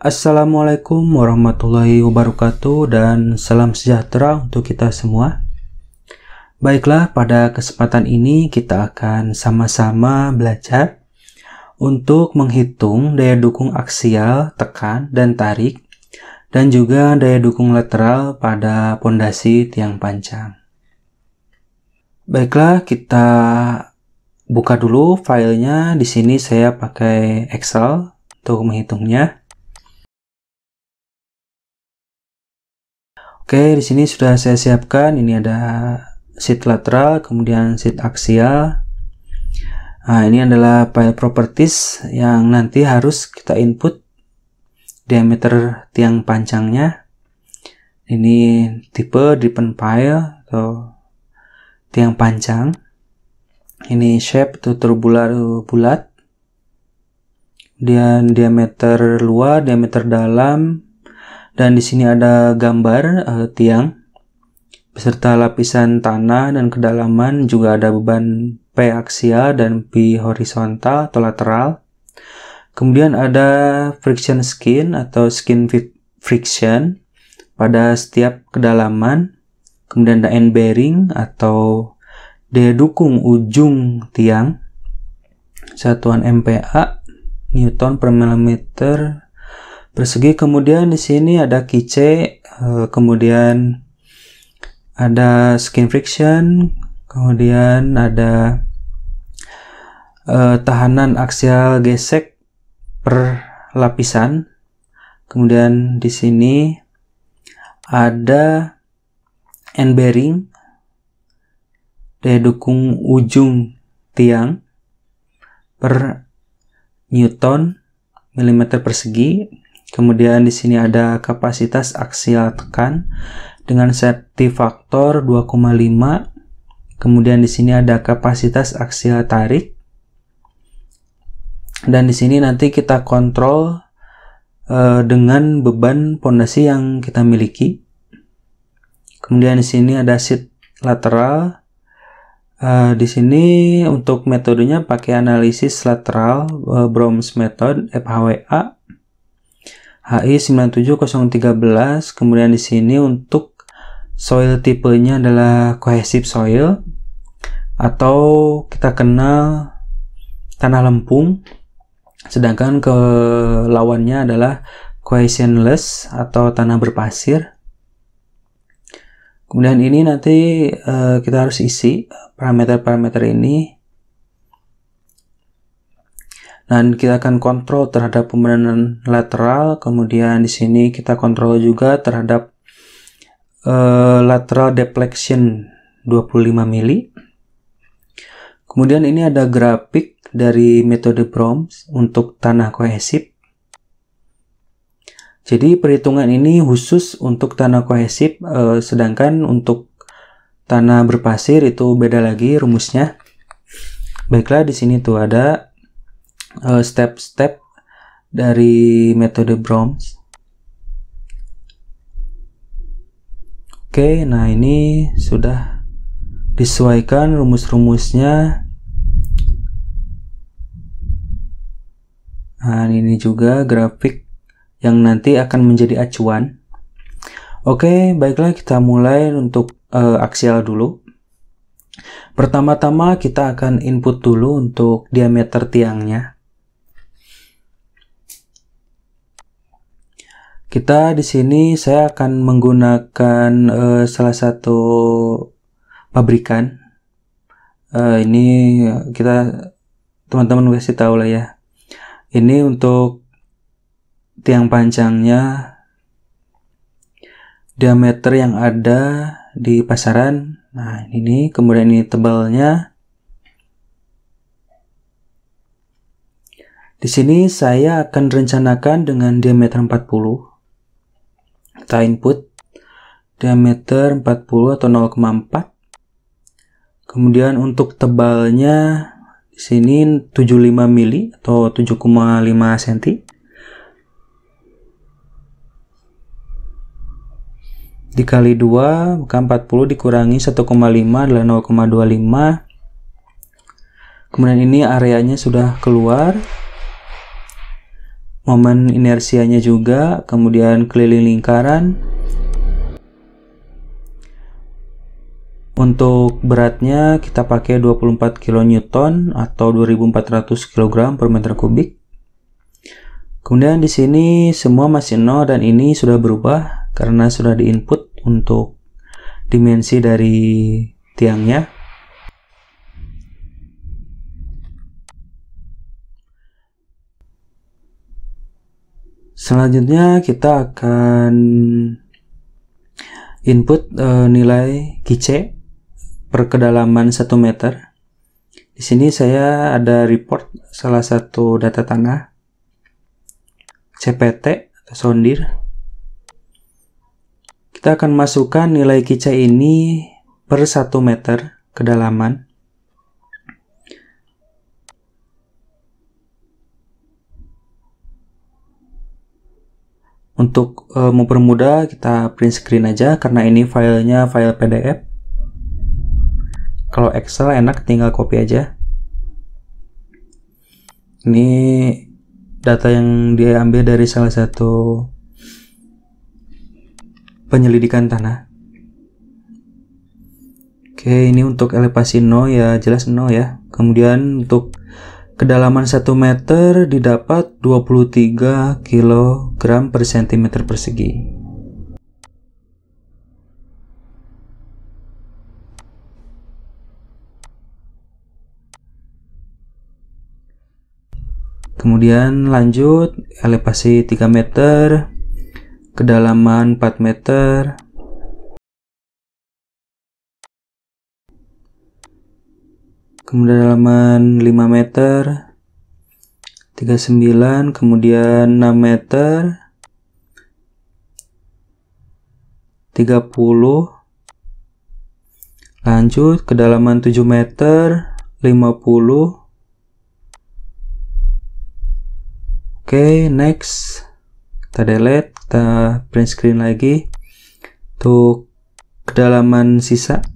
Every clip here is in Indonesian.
Assalamualaikum warahmatullahi wabarakatuh dan salam sejahtera untuk kita semua. Baiklah, pada kesempatan ini kita akan sama-sama belajar untuk menghitung daya dukung aksial, tekan, dan tarik, dan juga daya dukung lateral pada pondasi tiang panjang. Baiklah, kita buka dulu filenya. Di sini saya pakai Excel untuk menghitungnya. Oke, di sini sudah saya siapkan. Ini ada sheet lateral, kemudian sheet aksial. Nah, ini adalah file properties yang nanti harus kita input diameter tiang panjangnya. Ini tipe driven file atau tiang panjang. Ini shape itu terbulat bulat. Dan diameter luar, diameter dalam, dan di sini ada gambar uh, tiang beserta lapisan tanah dan kedalaman juga ada beban P aksial dan P horizontal atau lateral. Kemudian ada friction skin atau skin friction pada setiap kedalaman. Kemudian ada end bearing atau daya dukung ujung tiang. Satuan MPa Newton per milimeter persegi. Kemudian di sini ada kice, eh, kemudian ada skin friction, kemudian ada uh, tahanan aksial gesek per lapisan. Kemudian di sini ada end bearing daya dukung ujung tiang per newton milimeter persegi. Kemudian di sini ada kapasitas aksial tekan dengan safety faktor 2,5. Kemudian di sini ada kapasitas aksial tarik. Dan di sini nanti kita kontrol uh, dengan beban pondasi yang kita miliki. Kemudian di sini ada sheet lateral. Uh, di sini untuk metodenya pakai analisis lateral uh, Brooms method FHWA HI 97013 kemudian di sini untuk soil tipenya adalah cohesive soil atau kita kenal tanah lempung. Sedangkan ke lawannya adalah cohesionless atau tanah berpasir. Kemudian ini nanti uh, kita harus isi parameter-parameter ini dan kita akan kontrol terhadap pembenaran lateral kemudian di sini kita kontrol juga terhadap uh, lateral deflection 25 mili. Kemudian ini ada grafik dari metode Broms untuk tanah kohesif. Jadi perhitungan ini khusus untuk tanah kohesif, uh, sedangkan untuk tanah berpasir itu beda lagi rumusnya. Baiklah di sini tuh ada step-step uh, dari metode Broms. Oke, nah ini sudah disesuaikan rumus-rumusnya. Nah, ini juga grafik yang nanti akan menjadi acuan. Oke, baiklah kita mulai untuk uh, aksial dulu. Pertama-tama kita akan input dulu untuk diameter tiangnya. Kita di sini saya akan menggunakan uh, salah satu pabrikan. Uh, ini kita teman-teman kasih tahu lah ya. Ini untuk tiang panjangnya diameter yang ada di pasaran. Nah, ini kemudian ini tebalnya. Di sini saya akan rencanakan dengan diameter 40 kita input diameter 40 atau 0,4 kemudian untuk tebalnya di sini 75 mili atau 7,5 cm dikali 2 maka 40 dikurangi 1,5 adalah 0,25 kemudian ini areanya sudah keluar momen inersianya juga, kemudian keliling lingkaran. Untuk beratnya kita pakai 24 kN atau 2400 kg per meter kubik. Kemudian di sini semua masih nol dan ini sudah berubah karena sudah diinput untuk dimensi dari tiangnya. Selanjutnya kita akan input e, nilai kice per kedalaman 1 meter. Di sini saya ada report salah satu data tanah CPT atau sondir. Kita akan masukkan nilai kice ini per 1 meter kedalaman. Untuk uh, mempermudah kita print screen aja karena ini filenya file PDF. Kalau Excel enak tinggal copy aja. Ini data yang dia ambil dari salah satu penyelidikan tanah. Oke, ini untuk elevasi no ya jelas no ya. Kemudian untuk Kedalaman 1 meter didapat 23 kg per cm persegi. Kemudian lanjut elevasi 3 meter, kedalaman 4 meter, kemudian 5 meter 39 kemudian 6 meter 30 lanjut kedalaman 7 meter 50 oke next. Kita delete kita print screen lagi. Untuk kedalaman sisa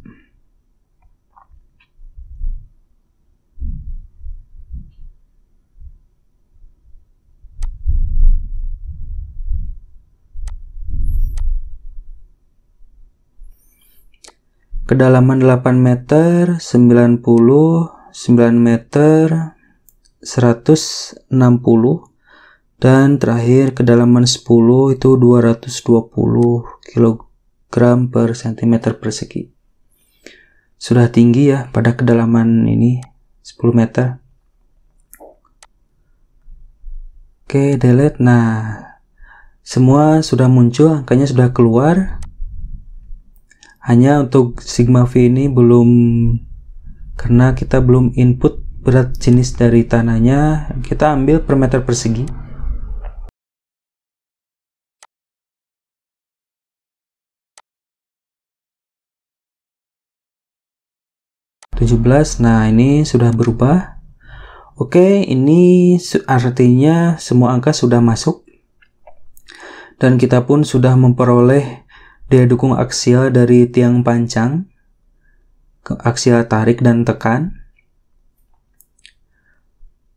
kedalaman 8 meter 90 9 meter 160 dan terakhir kedalaman 10 itu 220 kg per cm persegi. Sudah tinggi ya pada kedalaman ini 10 meter. Oke delete. Nah semua sudah muncul angkanya sudah keluar hanya untuk sigma V ini belum karena kita belum input berat jenis dari tanahnya kita ambil per meter persegi. nah ini sudah berubah. Oke ini artinya semua angka sudah masuk. Dan kita pun sudah memperoleh dia dukung aksial dari tiang panjang, aksial tarik dan tekan.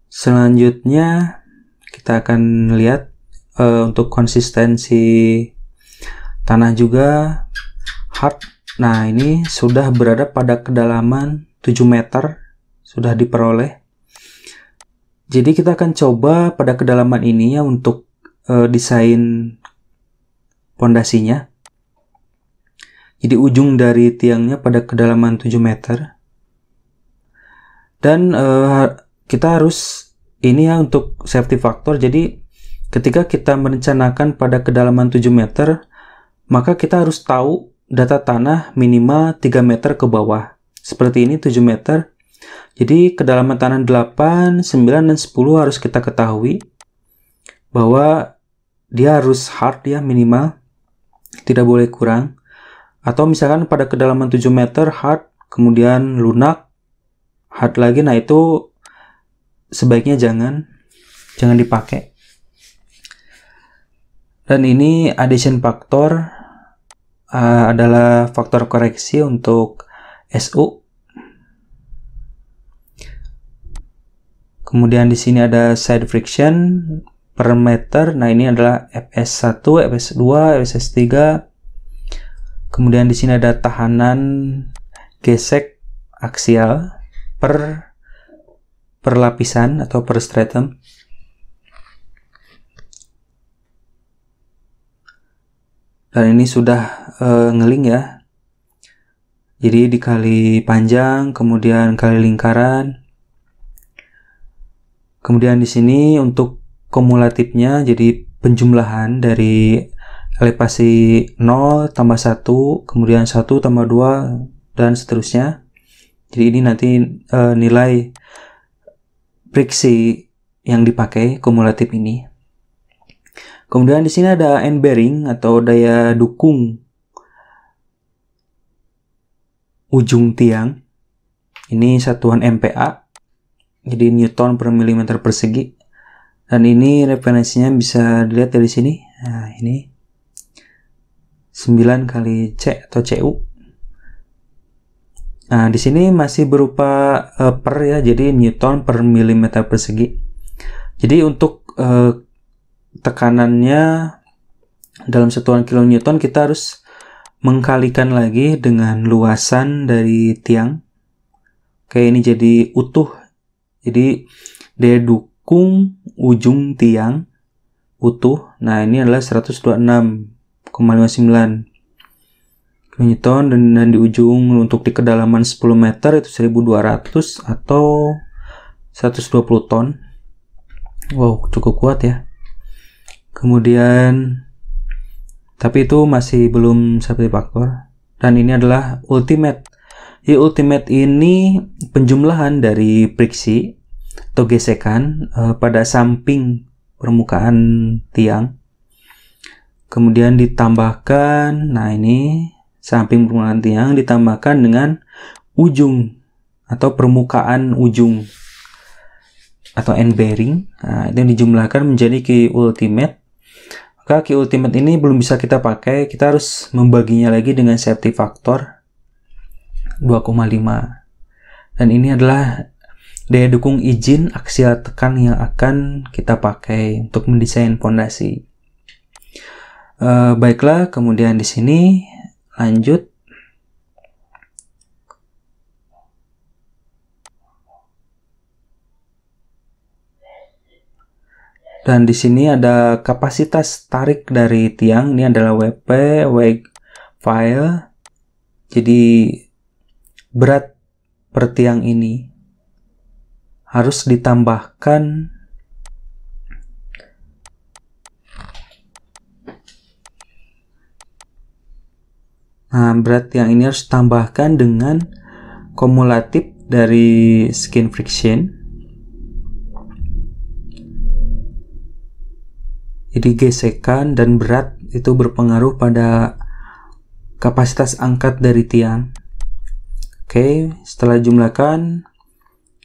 Selanjutnya kita akan lihat uh, untuk konsistensi tanah juga hard. Nah, ini sudah berada pada kedalaman 7 meter sudah diperoleh. Jadi kita akan coba pada kedalaman ini ya untuk uh, desain pondasinya. Jadi ujung dari tiangnya pada kedalaman 7 meter. Dan uh, kita harus ini ya untuk safety factor. Jadi ketika kita merencanakan pada kedalaman 7 meter, maka kita harus tahu data tanah minimal 3 meter ke bawah. Seperti ini 7 meter. Jadi kedalaman tanah 8, 9, dan 10 harus kita ketahui bahwa dia harus hard ya minimal. Tidak boleh kurang. Atau misalkan pada kedalaman 7 meter hard, kemudian lunak, hard lagi, nah itu sebaiknya jangan, jangan dipakai. Dan ini addition factor uh, adalah faktor koreksi untuk SU. Kemudian di sini ada side friction per meter. Nah, ini adalah FS1, FS2, FS3. Kemudian di sini ada tahanan gesek aksial per lapisan atau per stratum. Dan ini sudah uh, ngeling ya. Jadi dikali panjang, kemudian kali lingkaran. Kemudian di sini untuk kumulatifnya jadi penjumlahan dari elevasi 0 tambah 1, kemudian 1 tambah 2 dan seterusnya. Jadi ini nanti e, nilai friksi yang dipakai kumulatif ini. Kemudian di sini ada end bearing atau daya dukung ujung tiang. Ini satuan MPa. Jadi Newton per milimeter persegi. Dan ini referensinya bisa dilihat dari sini. Nah, ini 9 kali C atau CU. Nah, di sini masih berupa uh, per ya, jadi Newton per milimeter persegi. Jadi untuk uh, tekanannya dalam satuan kilonewton kita harus mengkalikan lagi dengan luasan dari tiang. Oke, ini jadi utuh. Jadi daya dukung ujung tiang utuh. Nah, ini adalah 126,59 Newton dan, dan di ujung untuk di kedalaman 10 meter itu 1200 atau 120 ton. Wow, cukup kuat ya. Kemudian tapi itu masih belum satu faktor. Dan ini adalah ultimate. Di ultimate ini penjumlahan dari friksi atau gesekan uh, pada samping permukaan tiang kemudian ditambahkan nah ini samping permukaan tiang ditambahkan dengan ujung atau permukaan ujung atau end bearing nah, itu dijumlahkan menjadi Q ultimate maka key ultimate ini belum bisa kita pakai, kita harus membaginya lagi dengan safety factor 2,5. Dan ini adalah daya dukung izin aksial tekan yang akan kita pakai untuk mendesain fondasi. Uh, baiklah, kemudian di sini lanjut Dan di sini ada kapasitas tarik dari tiang. Ini adalah WP, weight file. Jadi berat per tiang ini harus ditambahkan Nah, berat yang ini harus tambahkan dengan kumulatif dari skin friction Jadi gesekan dan berat itu berpengaruh pada kapasitas angkat dari tiang. Oke, setelah jumlahkan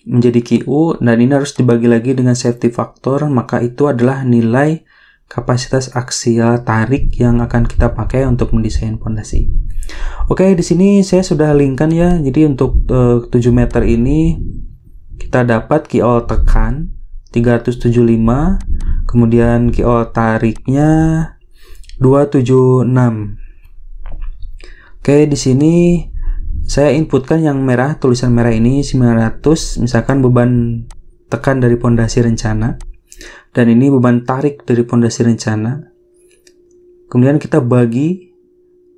menjadi QU dan ini harus dibagi lagi dengan safety factor, maka itu adalah nilai kapasitas aksial tarik yang akan kita pakai untuk mendesain pondasi. Oke, di sini saya sudah linkkan ya. Jadi untuk uh, eh, 7 meter ini kita dapat QO tekan 375 kemudian KO tariknya 276 oke di sini saya inputkan yang merah tulisan merah ini 900 misalkan beban tekan dari pondasi rencana dan ini beban tarik dari pondasi rencana. Kemudian kita bagi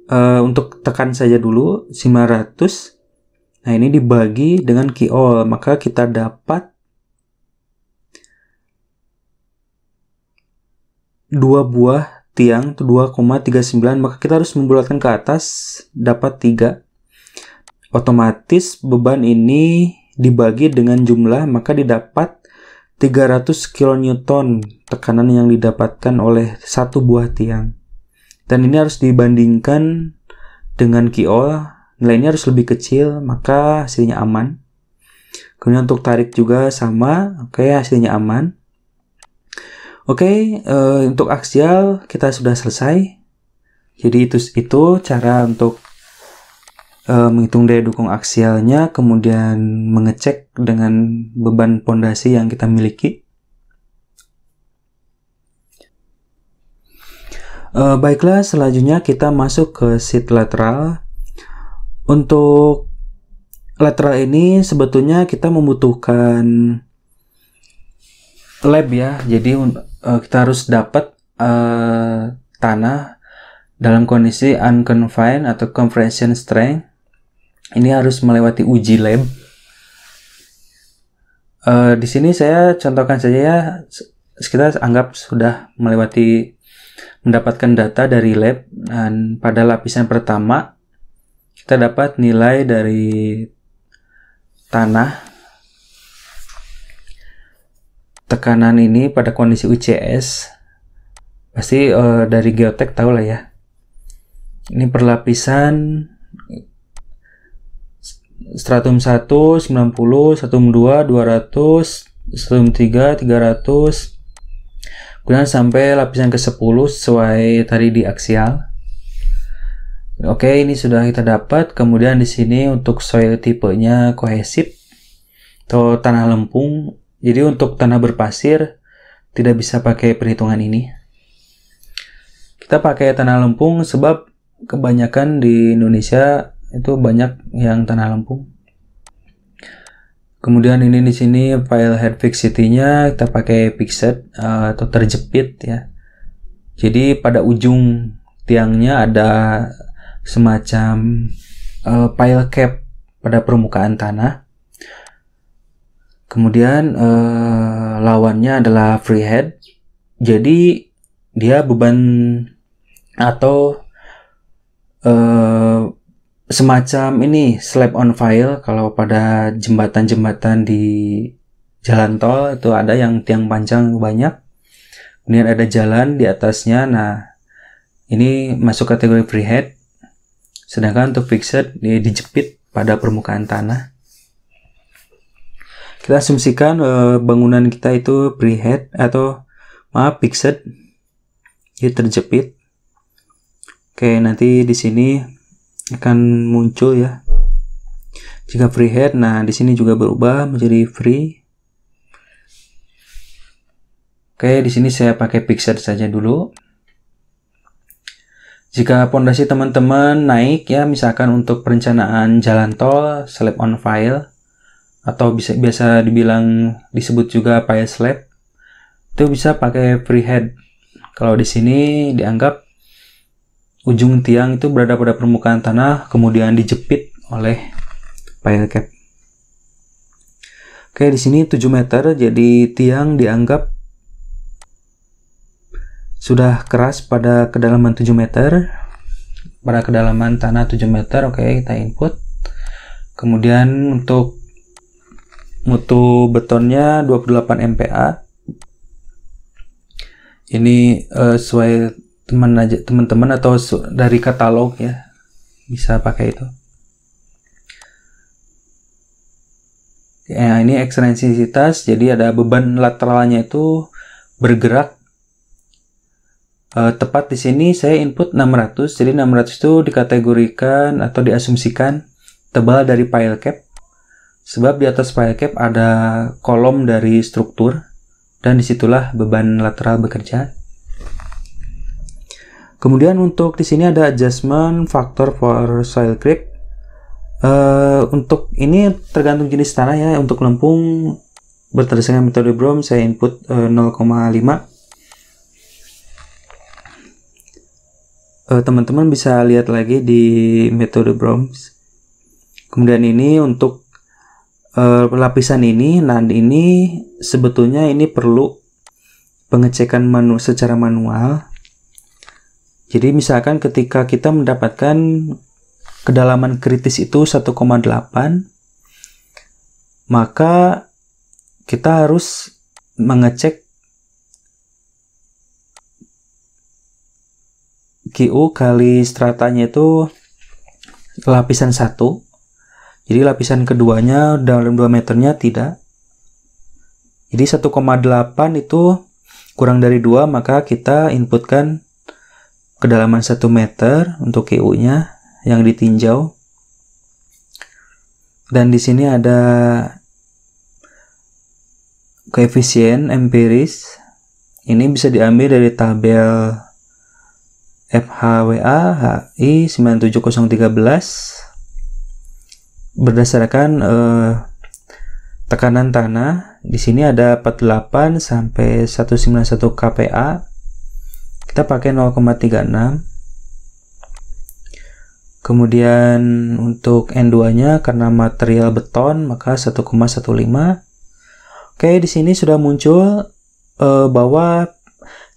uh, untuk tekan saja dulu 900 nah ini dibagi dengan KO maka kita dapat dua buah tiang 2,39 maka kita harus membulatkan ke atas dapat 3 otomatis beban ini dibagi dengan jumlah maka didapat 300 kN tekanan yang didapatkan oleh satu buah tiang. Dan ini harus dibandingkan dengan QO nilainya harus lebih kecil maka hasilnya aman. Kemudian untuk tarik juga sama oke hasilnya aman. Oke, okay, uh, eh, untuk aksial kita sudah selesai. Jadi itu itu cara untuk uh, menghitung daya dukung aksialnya, kemudian mengecek dengan beban pondasi yang kita miliki. Uh, baiklah, selanjutnya kita masuk ke sheet lateral. Untuk lateral ini sebetulnya kita membutuhkan lab ya. Jadi uh, kita harus dapat uh, tanah dalam kondisi unconfined atau compression strength. Ini harus melewati uji lab. Uh, di sini saya contohkan saja ya, kita anggap sudah melewati mendapatkan data dari lab dan pada lapisan pertama kita dapat nilai dari tanah tekanan ini pada kondisi UCS pasti uh, dari geotek tahu lah ya ini perlapisan stratum 1 90 stratum 2 200 stratum 3 300 kemudian sampai lapisan ke-10 sesuai tadi di aksial oke ini sudah kita dapat. Kemudian di sini untuk soil tipenya kohesif atau tanah lempung. Jadi untuk tanah berpasir tidak bisa pakai perhitungan ini. Kita pakai tanah lempung sebab kebanyakan di Indonesia itu banyak yang tanah lempung Kemudian ini di sini file head fixity-nya kita pakai fixed uh, atau terjepit ya. Jadi pada ujung tiangnya ada semacam uh, pile cap pada permukaan tanah. Kemudian uh, lawannya adalah freehead. Jadi dia beban atau uh, semacam ini slap on file kalau pada jembatan-jembatan di jalan tol itu ada yang tiang panjang banyak. Kemudian ada jalan di atasnya. Nah ini masuk kategori freehead sedangkan untuk fixed dia dijepit pada permukaan tanah. Kita asumsikan uh, bangunan kita itu freehead atau maaf fixed. Dia terjepit. Oke nanti di sini akan muncul ya. Jika free head, nah di sini juga berubah menjadi free. Oke, di sini saya pakai pixel saja dulu. Jika pondasi teman-teman naik ya, misalkan untuk perencanaan jalan tol, slab on file, atau bisa biasa dibilang disebut juga file slab, itu bisa pakai freehead. Kalau di sini dianggap ujung tiang itu berada pada permukaan tanah kemudian dijepit oleh pile cap. Oke, di sini 7 meter jadi tiang dianggap sudah keras pada kedalaman 7 meter. Pada kedalaman tanah 7 meter, oke kita input. Kemudian untuk mutu betonnya 28 MPa. Ini uh, sesuai teman aja teman-teman atau dari katalog ya bisa pakai itu. Ya ini ekstensivitas jadi ada beban lateralnya itu bergerak e, tepat di sini saya input 600 jadi 600 itu dikategorikan atau diasumsikan tebal dari pile cap. Sebab di atas pile cap ada kolom dari struktur dan di situlah beban lateral bekerja Kemudian untuk di sini ada adjustment factor for soil creep. Uh, untuk ini tergantung jenis tanah ya. Untuk lempung berdasarkan metode Brom saya input uh, 0,5. Uh, teman-teman bisa lihat lagi di metode Broms. Kemudian ini untuk uh, lapisan ini, nah ini sebetulnya ini perlu pengecekan manu secara manual jadi misalkan ketika kita mendapatkan kedalaman kritis itu 1,8 maka kita harus mengecek QU kali stratanya itu lapisan 1 jadi lapisan keduanya dalam 2 meternya tidak. Jadi 1,8 itu kurang dari 2 maka kita inputkan kedalaman 1 meter untuk QU-nya yang ditinjau. Dan di sini ada koefisien empiris. Ini bisa diambil dari tabel FHWA HI 97013 berdasarkan eh, tekanan tanah di sini ada 48 sampai 191 kPa kita pakai 0,36 kemudian untuk N2 nya karena material beton maka 1,15 oke di sini sudah muncul uh, bahwa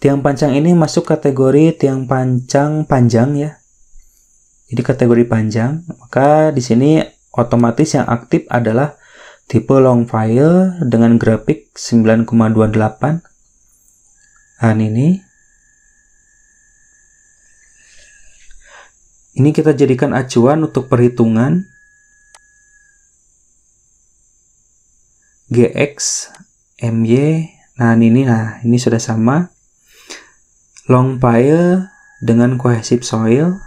tiang panjang ini masuk kategori tiang panjang panjang ya. Jadi kategori panjang maka di sini otomatis yang aktif adalah tipe long file dengan grafik 9,28 dan ini Ini kita jadikan acuan untuk perhitungan GX MY. Nah, ini nah, ini sudah sama. Long pile dengan cohesive soil.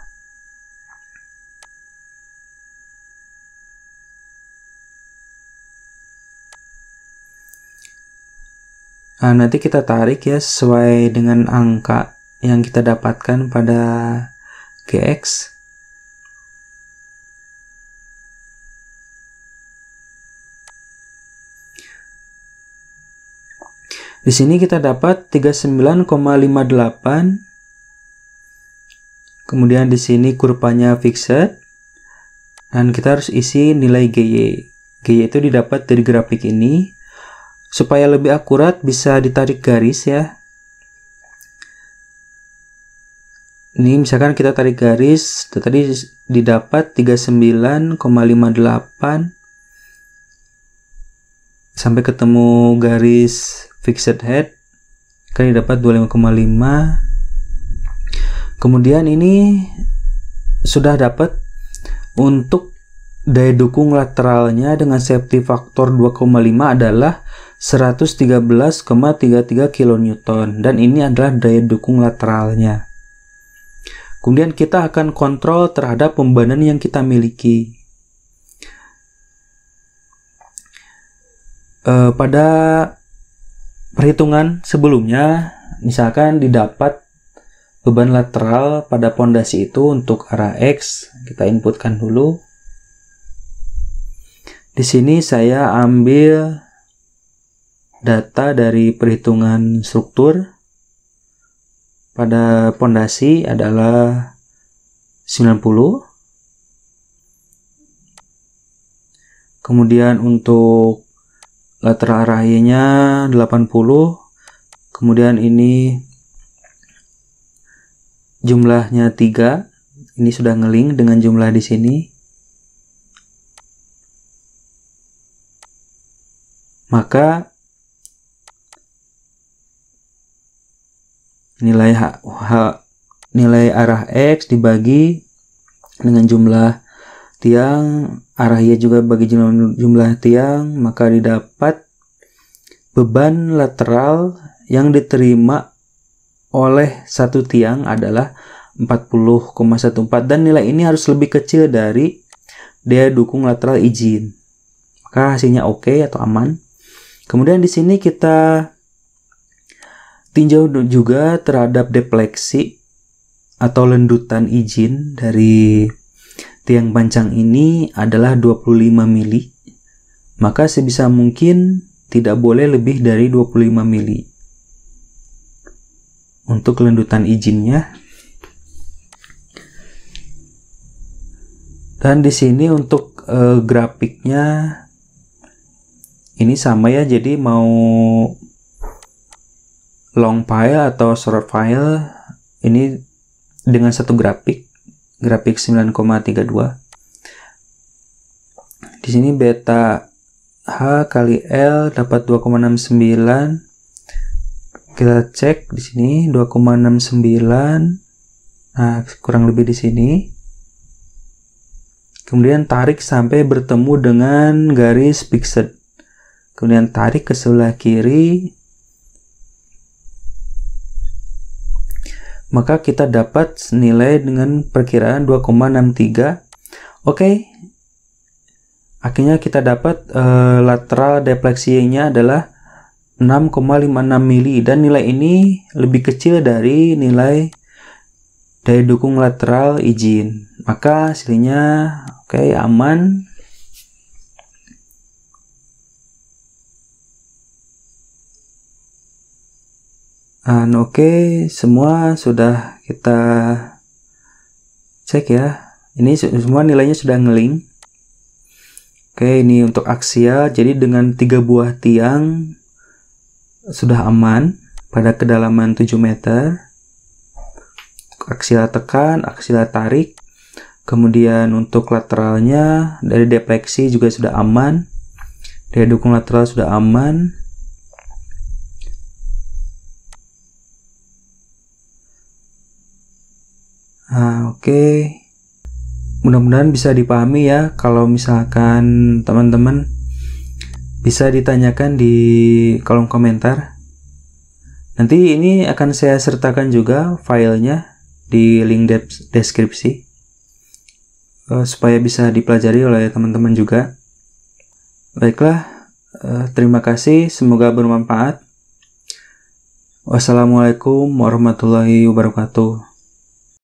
Nah, nanti kita tarik ya sesuai dengan angka yang kita dapatkan pada GX. Di sini kita dapat 39,58. Kemudian di sini kurvanya fixed. Dan kita harus isi nilai GY. GY itu didapat dari grafik ini. Supaya lebih akurat bisa ditarik garis ya. Ini misalkan kita tarik garis, tadi didapat 39,58 sampai ketemu garis fixed head kali dapat 25,5 kemudian ini sudah dapat untuk daya dukung lateralnya dengan safety factor 2,5 adalah 113,33 kN dan ini adalah daya dukung lateralnya. Kemudian kita akan kontrol terhadap pembebanan yang kita miliki uh, pada perhitungan sebelumnya misalkan didapat beban lateral pada pondasi itu untuk arah X kita inputkan dulu. Di sini saya ambil data dari perhitungan struktur. Pada pondasi adalah 90 kemudian untuk lateral arahnya 80 kemudian ini jumlahnya 3 ini sudah ngeling dengan jumlah di sini. Maka nilai h, h nilai arah x dibagi dengan jumlah tiang arah ia juga bagi jumlah, jumlah tiang maka didapat beban lateral yang diterima oleh satu tiang adalah 40,14 dan nilai ini harus lebih kecil dari daya dukung lateral izin. Maka hasilnya oke okay atau aman. Kemudian di sini kita tinjau juga terhadap defleksi atau lendutan izin dari tiang panjang ini adalah 25 mili, maka sebisa mungkin tidak boleh lebih dari 25 mili. Untuk kelendutan izinnya. Dan di sini untuk e, grafiknya ini sama ya, jadi mau long file atau short file ini dengan satu grafik grafik 9,32 di sini beta H kali L dapat 2,69 kita cek di sini 2,69 nah kurang lebih di sini. Kemudian tarik sampai bertemu dengan garis fixed kemudian tarik ke sebelah kiri maka kita dapat nilai dengan perkiraan 2,63 oke akhirnya kita dapat uh, lateral defleksinya adalah 6,56 mili dan nilai ini lebih kecil dari nilai daya dukung lateral izin. Maka hasilnya oke okay, aman. Oke, okay, semua sudah kita cek ya. Ini semua nilainya sudah ngeling. Oke, ini untuk aksial. Jadi dengan tiga buah tiang sudah aman pada kedalaman 7 meter aksial tekan, aksial tarik. Kemudian untuk lateralnya dari defleksi juga sudah aman. Dari dukung lateral sudah aman. Nah, oke. Okay. Mudah-mudahan bisa dipahami ya kalau misalkan teman-teman bisa ditanyakan di kolom komentar. Nanti ini akan saya sertakan juga filenya di link deskripsi uh, supaya bisa dipelajari oleh teman-teman juga. Baiklah, uh, terima kasih, semoga bermanfaat. Wassalamualaikum warahmatullahi wabarakatuh.